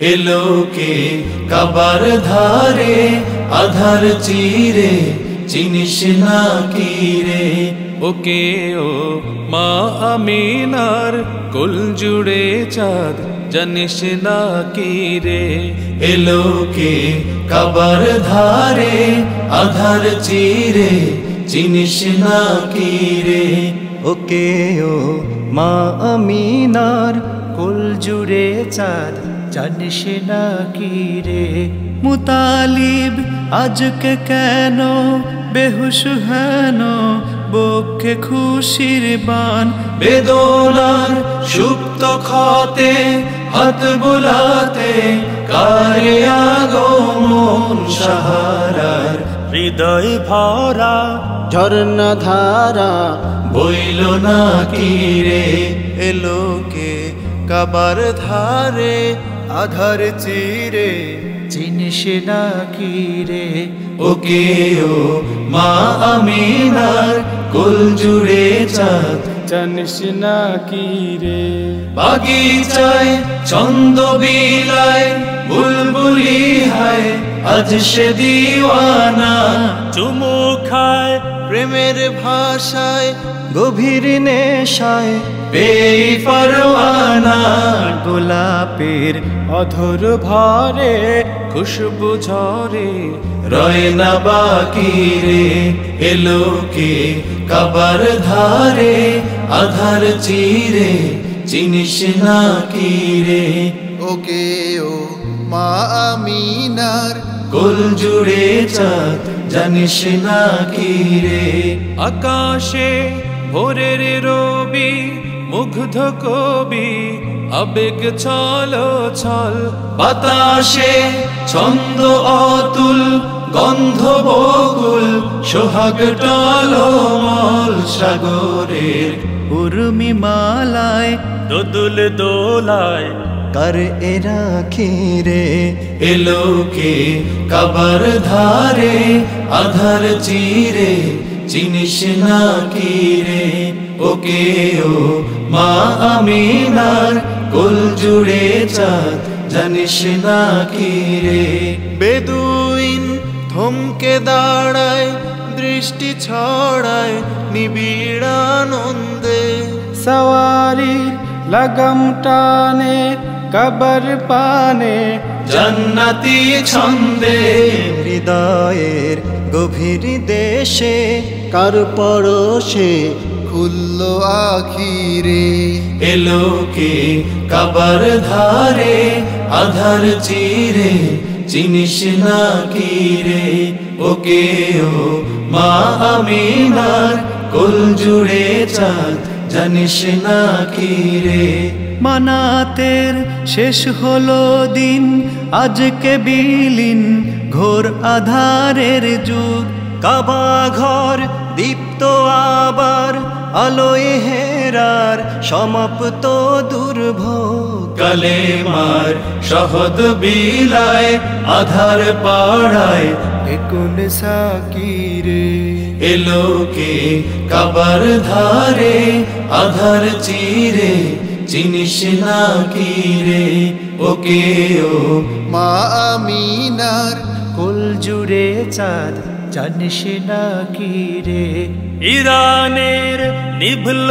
এলোকে কাবার ধারে, আধার চিরে, চিনিস না কি রে? ওকে ও মা আমিনার কুল জুড়ে চাঁদ, জানিস না কি রে? এলোকে কাবার ধারে, আধার চিরে, চিনিস না কি রে? ওকে ও মা আমিনার কুল জুড়ে চাঁদ জানিস না কি রে? মুতালিব, আজকে কেন? বেহুশ হেন? বক্ষে খুশির বান। বেদনার সুপ্ত ক্ষতে, হাত বুলাতে, কারে আগমন সাহারার? হৃদয় ভরা ঝর্ণা ধারা বইল না কি রে? এলোকে কাবার ধারে, আধার চিরে, চিনিস না কি রে? ওকে ও মা আমিনার কুল জুড়ে চাঁদ জানিস না কি রে? বাগিচায় ছন্দ বিলায় বুলবুলি হায় আজ সে দিওয়ানা। চুমু খায় প্রেমের ভাষায় গভীর নেশায় বেই পরওয়ানা গোলাপের অধর ভরে খুশবু ঝরে রয় না বাকি রে এলোকে কাবার ধারে? আধার চিরে চিনিস না কি রে? ওকে ও মা আমিনার কুল জুড়ে চাঁদ জানিস না কি রে? আকাশে ভোরের রবি মুগ্ধ কবি আবেগ ছল ছল বাতাসে ছন্দ অতুল গন্ধ বকুল সোহাগ টলমল সাগরের উর্মি মালায়, দোদুল দোলায়, কর এরা খিরে এলোকে কাবার ধারে, আধার চিরে, চিনিস না কি রে? ওকে ও মা আমিনার কুল জুড়ে চাঁদ, জানিস না কি রে? বেদুইন থমকে দাঁড়ায় দৃষ্টি ছড়ায় নিবিড় আনন্দে। সওয়ারির লাগাম টানে কবর পানে। জান্নাতি ছন্দে হৃদয়ের গভীর দেশে কার পরশে খুলল আখিরে। এলোকে কাবার ধারে আধার চিরে চিনিস না কি রে? ওকে ও মা আমিনার কুল জুড়ে চাঁদ, জানিস না কি রে? মানাতের শেষ হলো দিন, আজকে বিলীন ঘোর আধারের যুগ। কাবা ঘর দীপ্ত আবার আলোয় হেরার সমাপ্ত দুর্ভোগ কালে মার সহদ বিলায়, আধার পাড়ায় একুন সাকিরে। এলোকে কাবার ধারে, আধার চিরে, চিনিস না কি রে ওকে ও মা আমিনার কুল জুড়ে চাঁদ জানিস না কি রে? ইরানের নিভল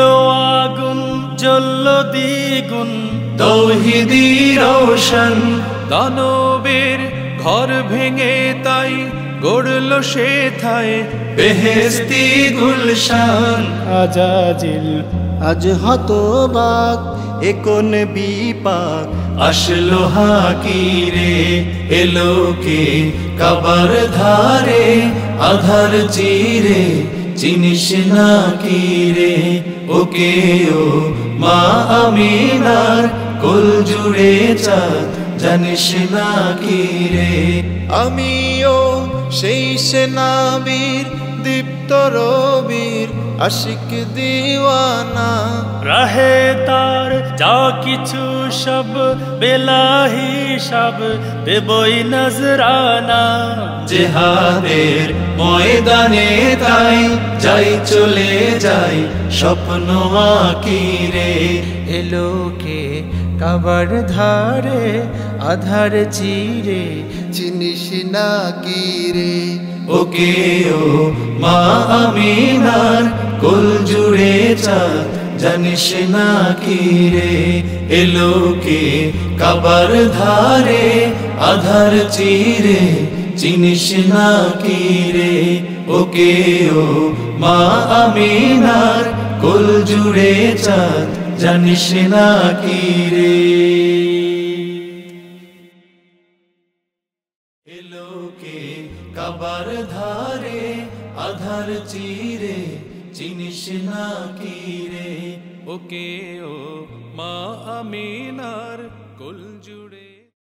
আগুন জ্বলল দ্বিগুণ। তৌহিদি রোশন। দানবের ঘর ভেঙে তাই গড়ল সে থায় বেহেস্তি গুলশান। আজাজিল। আজ হতবাক একন বিপাক? আসলো হাকিরে এলোকে কাবার ধারে আধার চিরে, চিনিস না কি রে? ওকে ও মা আমিনার কোল জুড়ে চাঁদ, জানিস না কি রে? আমিও সেই সেনাবীর দীপ্ত রবির আশিক দিওয়ানা। রাহে তার যা কিছু সব বেলাহি সব দেবই নজরানা। জেহাদের ময়দানে তাই যাই চলে যাই স্বপ্ন আঁকি রে এলোকে কাবার ধারে আধার চিরে চিনিস না কি রে? ওকে ও মা আমিনার কুল জুড়ে চাঁদ, জানিস না কি রে? এলো কে কাবার ধারে, আধার চিরে, চিনিস না কি রে? ওকে ও মা আমিনার কুল জুড়ে চাঁদ, জানিস না কি রে? ধারে আধার চিরে চিনিস না কি রে? ওকে ও মা আমিনার কুল জুড়ে।